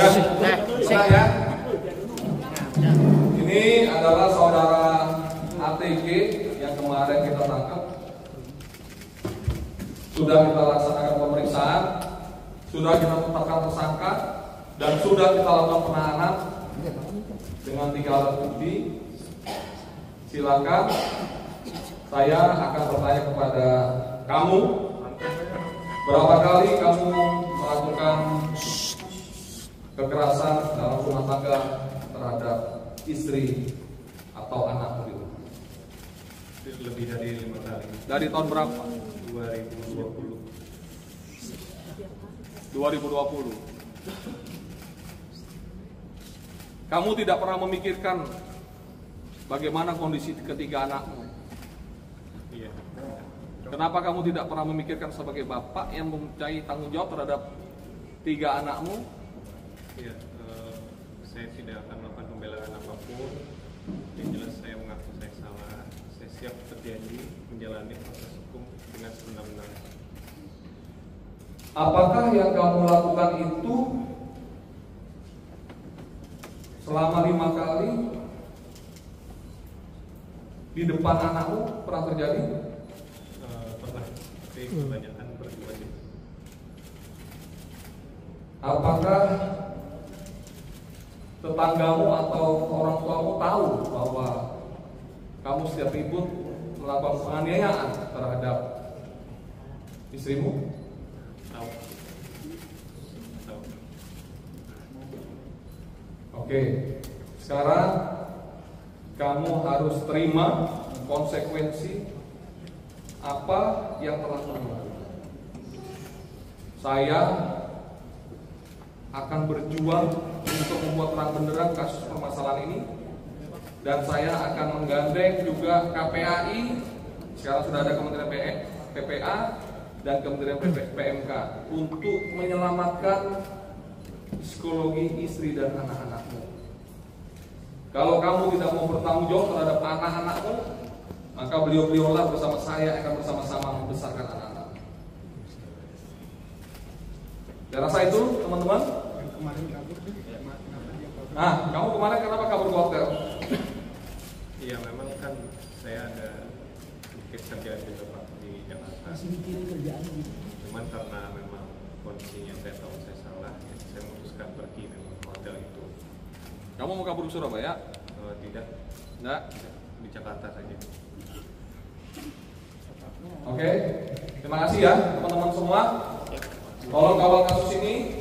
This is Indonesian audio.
ya. Nah, nah, ya. Ini adalah saudara ATG yang kemarin kita tangkap. Sudah kita laksanakan pemeriksaan, sudah kita tetapkan tersangka, dan sudah kita lakukan penahanan dengan tiga alat bukti. Silakan, saya akan bertanya kepada kamu berapa kali kamu melakukan kekerasan dalam rumah tangga terhadap istri atau anak itu? lebih dari lima kali Dari tahun berapa? 2020 2020. Kamu tidak pernah memikirkan bagaimana kondisi ketiga anakmu. iya Kenapa kamu tidak pernah memikirkan sebagai bapak yang mempunyai tanggung jawab terhadap tiga anakmu? Iya eh, saya tidak akan melakukan pembelaan apa pun. Yang jelas saya mengaku saya salah. Saya siap berjanji menjalani proses hukum dengan sebenar-benarnya. Apakah yang kamu lakukan itu selama lima kali di depan anakmu pernah terjadi? Eh, pernah. Tapi kebanyakan berdua sih Apakah tetanggamu atau orang tuamu tahu bahwa kamu setiap ribut melakukan penganiayaan terhadap istrimu? tahu tahu Oke, sekarang kamu harus terima konsekuensi apa yang telah kamu lakukan. Saya akan berjuang untuk membuat terang benderang kasus permasalahan ini dan saya akan menggandeng juga KPAI sekarang sudah ada Kementerian PPA dan Kementerian PMK untuk menyelamatkan psikologi istri dan anak-anakmu. Kalau kamu tidak mau bertanggung jawab terhadap anak-anakmu, maka beliau-beliaulah bersama saya akan bersama-sama membesarkan anak-anak. Dan rasa itu, teman-teman? Nah, kamu kemarin kenapa kabur ke hotel? iya memang kan saya ada sedikit kerjaan juga pak di Jakarta. Masih mikirin kerjaan gitu cuman karena memang kondisinya saya tahu saya salah ya saya memutuskan pergi memang ke hotel itu. Kamu mau kabur ke Surabaya? Eh, tidak. Enggak. tidak di Jakarta saja. Oke. Terima kasih ya, teman-teman semua. Tolong kawal kasus ini